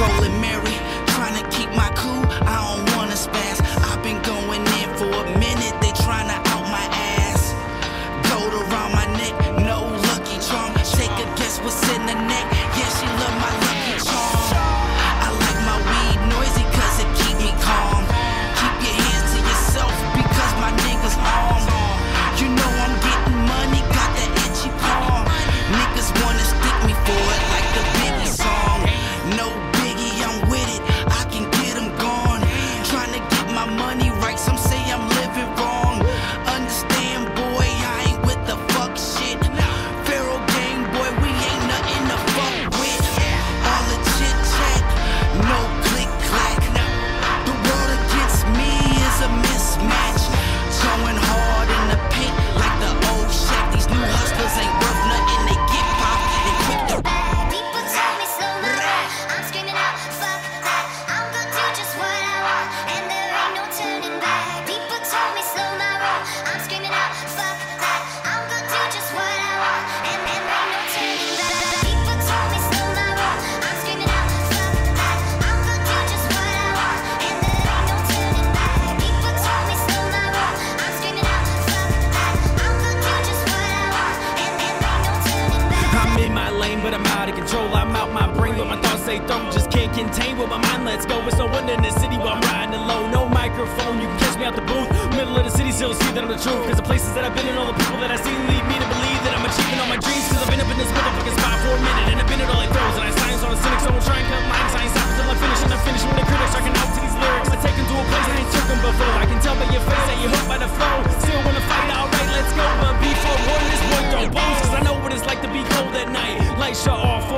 Rolling Mary, right, some but I'm out of control. I'm out my brain, but my thoughts they throw. Just can't contain what my mind lets go. It's no wonder in the city while I'm riding alone. No microphone, you can catch me out the booth. Middle of the city, still see that I'm the truth. Cause the places that I've been and all the people that I've seen lead me to believe that I'm achieving all my dreams. Cause I've been up in this motherfucking spot for a minute, and I've been at all it throws. And I science on the cynic, so I'm trying to lines. I ain't stop until I finish, and I finish when the critics. are can out to these lyrics. I take them to a place I ain't took them before. I can tell by your face that you're hooked by the flow. Still wanna fight, alright, let's go. But before war, this boy throw bones. Cause I know what it's like to be nicer off